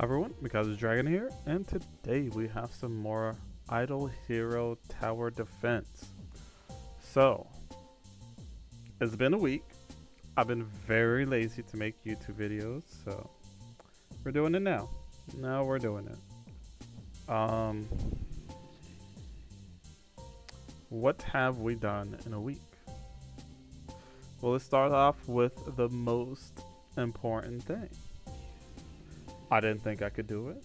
Everyone, Mckaiser Dragon here, and today we have some more Idle Hero Tower Defense. So, it's been a week. I've been very lazy to make YouTube videos, so we're doing it now. Now we're doing it. Um, what have we done in a week? Well, let's start off with the most important thing. I didn't think I could do it,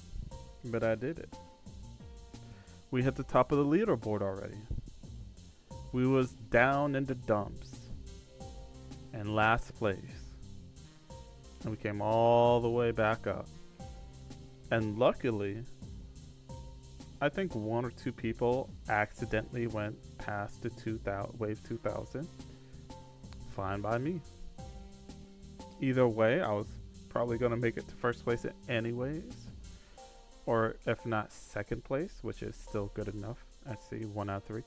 but I did it. We hit the top of the leaderboard already. We was down in the dumps and last place. And we came all the way back up. And luckily, I think one or two people accidentally went past the 2000 wave 2000. Fine by me. Either way, I was probably going to make it to first place anyways. Or if not second place, which is still good enough. I see one out of three.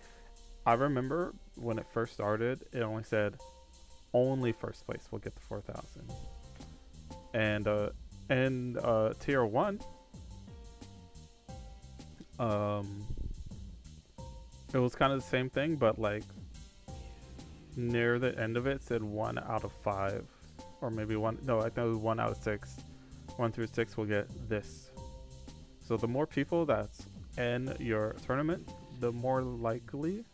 I remember when it first started, it only said only first place will get the 4,000. And uh, and uh, tier one, um, it was kind of the same thing, but like near the end of it said one out of five or maybe one. No, I was one out of six. One through six will get this. So the more people that's in your tournament, the more likely,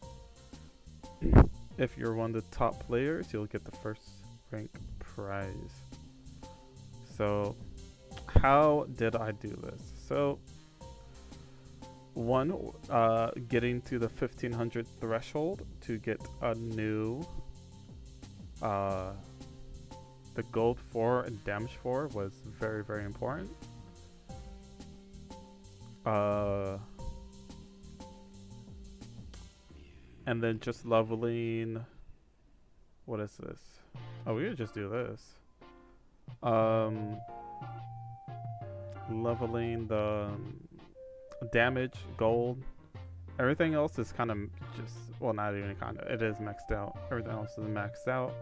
if you're one of the top players, you'll get the first rank prize. So, how did I do this? So, one, uh, getting to the 1500 threshold to get a new uh, the gold 4 and damage 4 was very, very important. Uh, and then just leveling. What is this? Oh, we could just do this. Um, leveling the um, damage, gold. Everything else is kind of just, well, not even kind of, it is maxed out. Everything else is maxed out.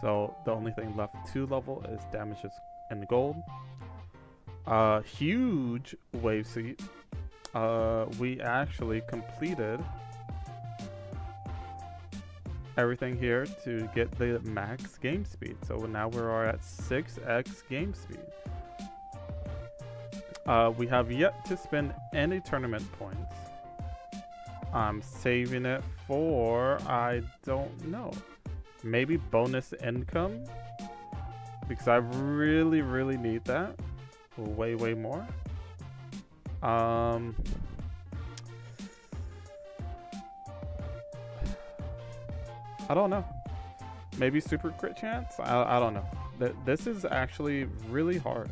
So the only thing left to level is damages and gold. Uh, huge wave seat. Uh, we actually completed everything here to get the max game speed. So now we are at 6x game speed. Uh, we have yet to spend any tournament points. I'm saving it for, I don't know maybe bonus income because I really, really need that way, way more. Um, I don't know. Maybe super crit chance? I, I don't know. Th this is actually really hard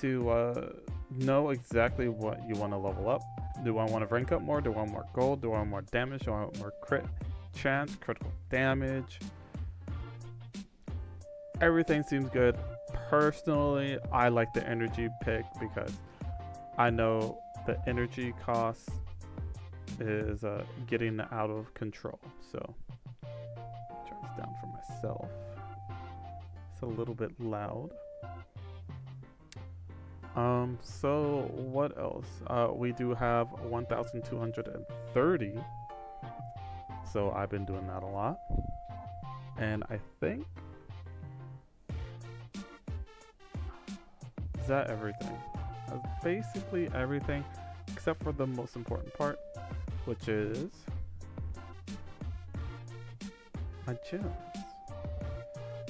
to uh, know exactly what you want to level up. Do I want to rank up more? Do I want more gold? Do I want more damage? Do I want more crit? Chance, critical damage. Everything seems good. Personally, I like the energy pick because I know the energy cost is uh, getting out of control. So, turn this down for myself. It's a little bit loud. Um, so what else? Uh, we do have 1,230 so I've been doing that a lot. And I think is that everything? That's basically everything except for the most important part, which is my gems.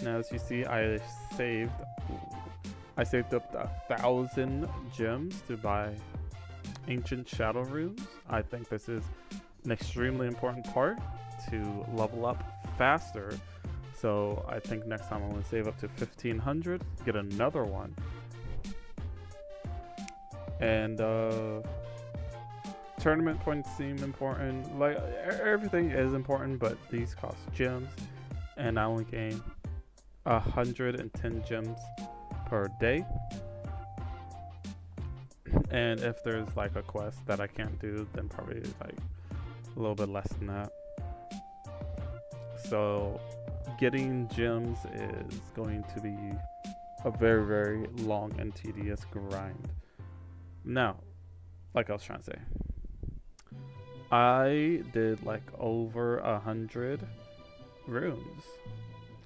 Now as you see I saved I saved up a thousand gems to buy ancient shadow runes. I think this is an extremely important part to level up faster. So I think next time I'm going to save up to 1500, get another one. And uh, tournament points seem important. Like everything is important, but these cost gems. And I only gain 110 gems per day. And if there's like a quest that I can't do, then probably like a little bit less than that. So getting gems is going to be a very, very long and tedious grind. Now, like I was trying to say, I did like over a hundred runes.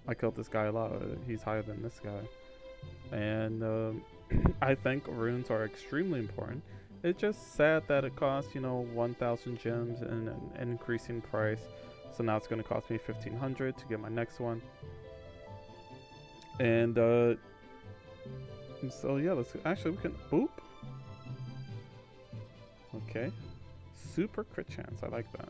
I killed this guy a lot. He's higher than this guy. And um, I think runes are extremely important. It's just sad that it costs, you know, 1,000 gems and an increasing price. So now it's going to cost me 1,500 to get my next one. And, uh, so yeah, let's actually we can boop. Okay, super crit chance. I like that.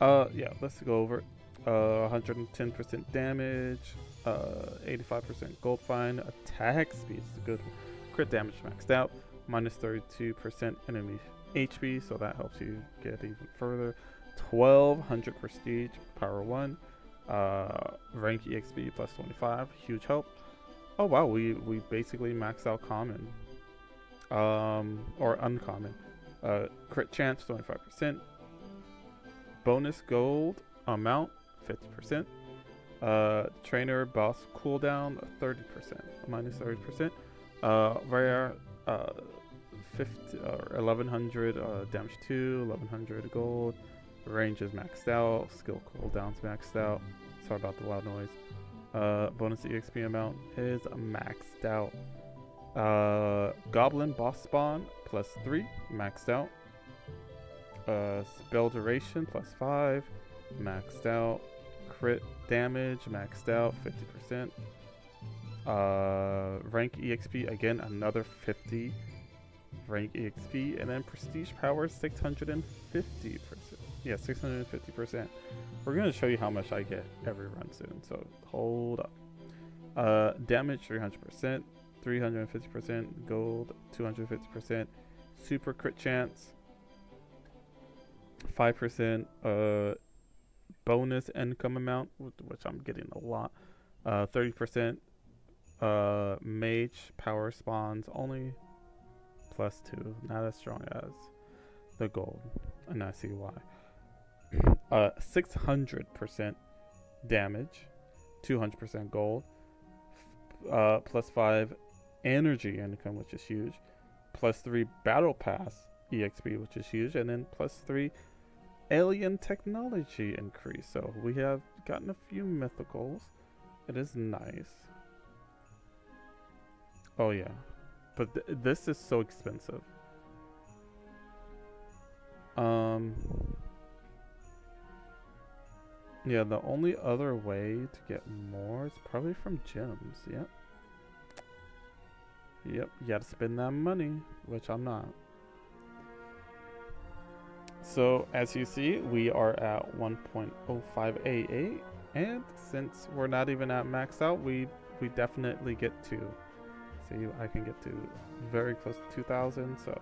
Uh, yeah, let's go over. Uh, 110% damage, uh, 85% gold find, attack speed is a good one. Crit damage maxed out, minus 32% enemy HP, so that helps you get even further. 1200 prestige, power 1, uh, rank EXP plus 25, huge help. Oh wow, we, we basically maxed out common, um, or uncommon. Uh, crit chance 25%, bonus gold amount 50%, uh, trainer boss cooldown 30%, minus 30%, uh, rare uh, 50 or 1100 uh, damage 2, 1100 gold, range is maxed out, skill cooldowns maxed out. Sorry about the loud noise. Uh, bonus EXP amount is maxed out. Uh, Goblin boss spawn plus 3, maxed out. Uh, spell duration plus 5, maxed out. Crit damage maxed out, 50%. Uh, rank EXP, again, another 50 rank EXP. And then prestige power, 650%. Yeah, 650%. We're going to show you how much I get every run soon, so hold up. Uh, damage, 300%. 350% gold, 250% super crit chance, 5% uh, bonus income amount, which I'm getting a lot, uh, 30% uh, mage power spawns only plus 2, not as strong as the gold, and I see why. Uh, 600% damage, 200% gold, uh, plus 5 energy income, which is huge, plus 3 battle pass EXP, which is huge, and then plus 3 alien technology increase. So we have gotten a few mythicals. It is nice. Oh yeah. But th this is so expensive. Um Yeah, the only other way to get more is probably from gems. Yep. Yep, you gotta spend that money, which I'm not. So as you see, we are at 1.0588, and since we're not even at max out, we we definitely get to. See, I can get to very close to 2,000. So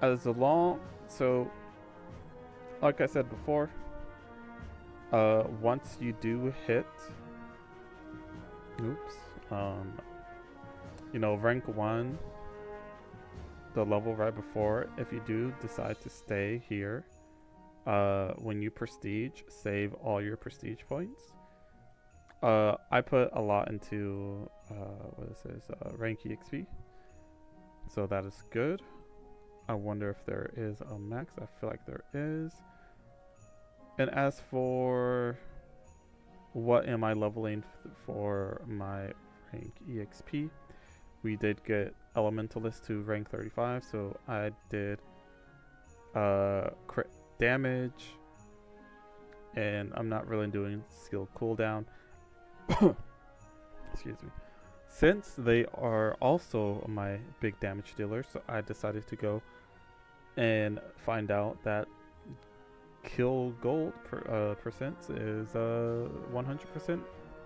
as a long, so like I said before, uh, once you do hit, oops, um, you know, rank one, the level right before, if you do decide to stay here, uh, when you prestige, save all your prestige points. Uh, I put a lot into, uh, what is this, uh, rank EXP. So that is good. I wonder if there is a max. I feel like there is. And as for what am I leveling for my rank EXP, we did get Elementalist to rank 35, so I did uh, crit damage, and I'm not really doing skill cooldown. Excuse me. Since they are also my big damage dealers, I decided to go and find out that kill gold per, uh, percent is 100% uh,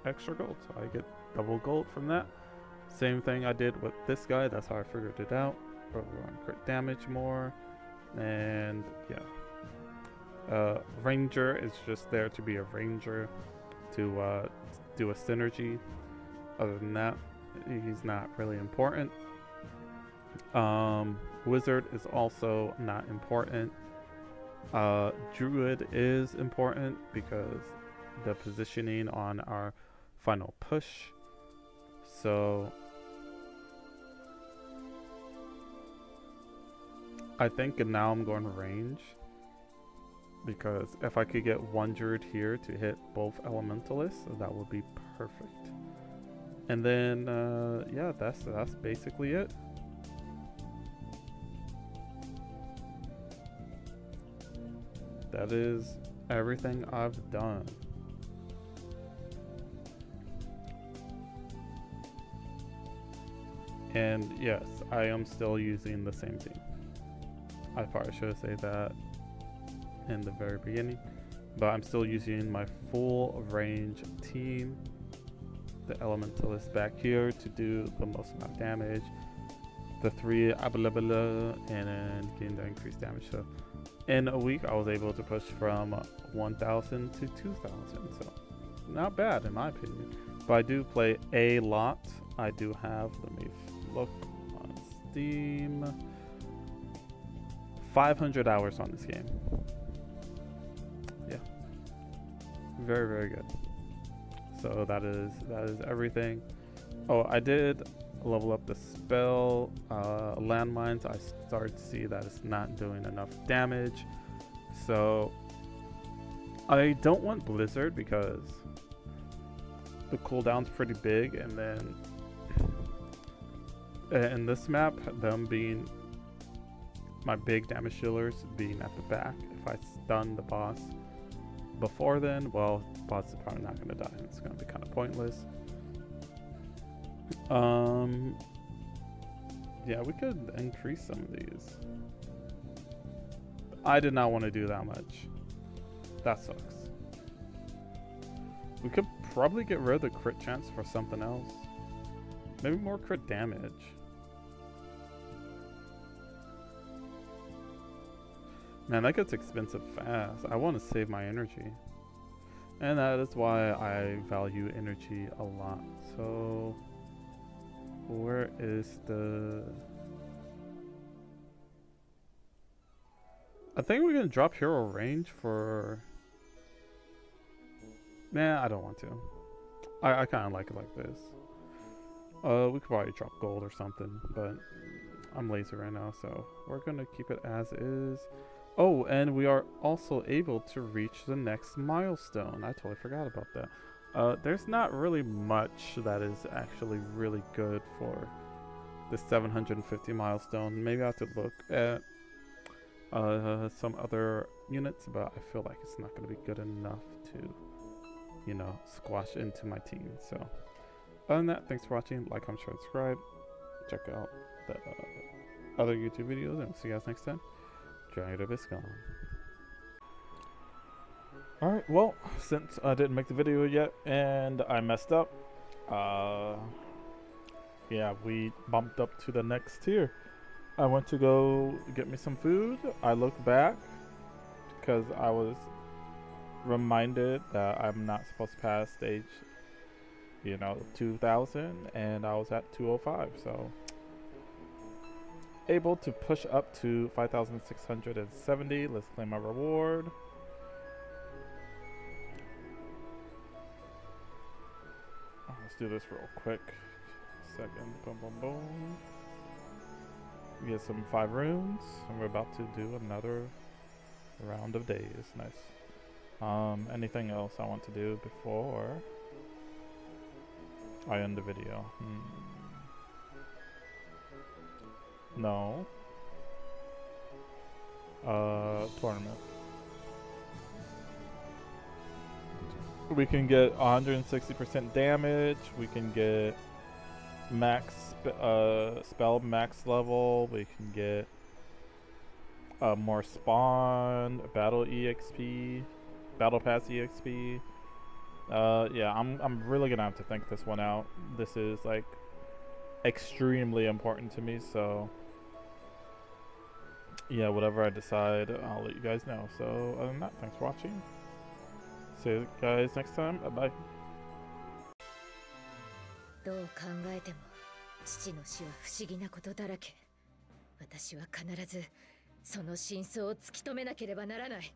extra gold. So I get double gold from that. Same thing I did with this guy. That's how I figured it out. We're on crit damage more. And yeah. Uh, ranger is just there to be a ranger to uh, do a synergy. Other than that, he's not really important. Um, wizard is also not important. Uh, druid is important because the positioning on our final push So I think now I'm going to range because if I could get one druid here to hit both elementalists, that would be perfect. And then uh, yeah, that's that's basically it. That is everything I've done. And yes, I am still using the same team. I probably should say that in the very beginning, but I'm still using my full range team. The elementalist back here to do the most amount of damage. The three abalabala and then getting the increased damage. So in a week, I was able to push from 1,000 to 2,000. So not bad in my opinion. But I do play a lot. I do have, let me look on Steam. 500 hours on this game. Yeah. Very, very good. So that is that is everything. Oh, I did level up the spell uh, landmines. I start to see that it's not doing enough damage. So I don't want Blizzard because the cooldown's pretty big and then in this map, them being my big damage dealers being at the back, if I stun the boss before then, well, boss is probably not going to die. It's going to be kind of pointless. Um, yeah, we could increase some of these. I did not want to do that much. That sucks. We could probably get rid of the crit chance for something else. Maybe more crit damage. Man, that gets expensive fast. I want to save my energy. And that is why I value energy a lot. So, where is the... I think we're going to drop hero range for... Nah, I don't want to. I, I kind of like it like this. Uh, we could probably drop gold or something, but I'm lazy right now, so we're going to keep it as is. Oh, and we are also able to reach the next milestone. I totally forgot about that. Uh, there's not really much that is actually really good for the 750 milestone. Maybe I have to look at uh, some other units, but I feel like it's not going to be good enough to, you know, squash into my team. So, other than that, thanks for watching. Like, comment, share, subscribe. Check out the uh, other YouTube videos, and see you guys next time. Alright, well, since I didn't make the video yet and I messed up, uh, yeah, we bumped up to the next tier. I went to go get me some food. I looked back because I was reminded that I'm not supposed to pass stage, you know, 2000 and I was at 205, so able to push up to 5,670. Let's claim our reward. Oh, let's do this real quick. Second, boom, boom, boom. We get some five runes, and we're about to do another round of days. Nice. Um, anything else I want to do before I end the video? Hmm. No. Uh, tournament. We can get 160% damage. We can get max uh, spell max level. We can get uh, more spawn, battle exp, battle pass exp. Uh, yeah, I'm I'm really gonna have to think this one out. This is like extremely important to me, so yeah, whatever I decide, I'll let you guys know. So, other than that, thanks for watching. See you guys next time. Bye bye. どう考えても父の死は不思議なことだらけ私は必ずその真相を突き止めなければならない